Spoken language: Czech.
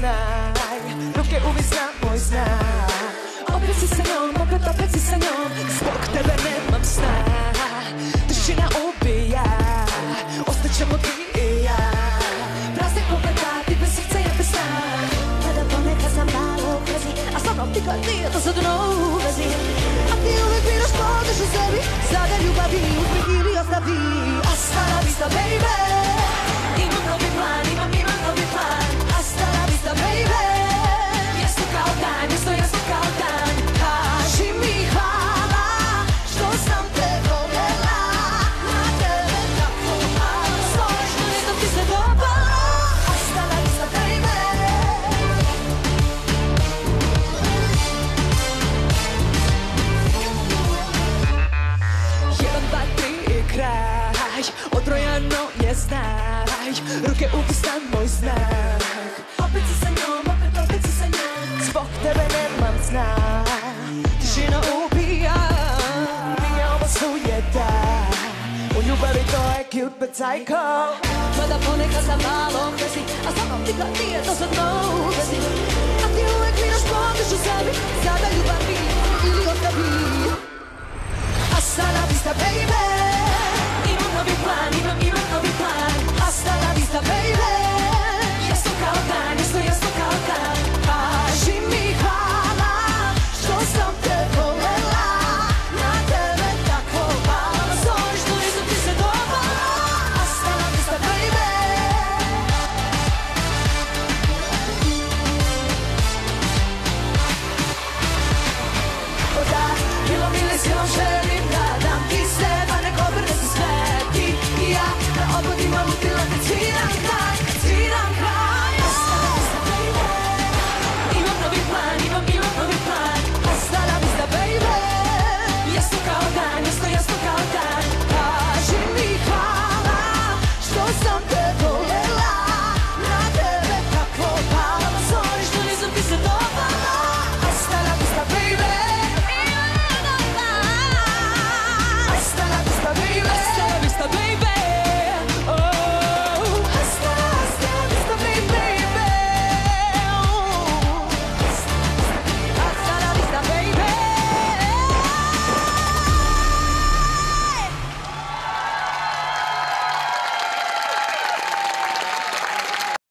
neznaj. Ruke uvisna moj znak Opet si sa njom, opet, opet si sa njom Zbog tebe nemam sna Tišina ubija Ostaćemo ti i ja Praznik pogledati bez srca ja bez sna Kada ponekad sam malo crazy A sa mnom nikad nije to sad no u vezi A ti uvijek biraš podiš u sebi Sada ljubavi uzmi ili ostavi Hasta la vista baby Je znaj. Ruke u stan moj znak. Opet si sa njom, opet, opet si sa njom. Zbog tebe nemam znak Tišina ubija. Nije ovo sujeta. U ljubavi to je cute but psycho. Mada ponekad sam malo crazy A sa mnom nikad nije to sad no Passion, je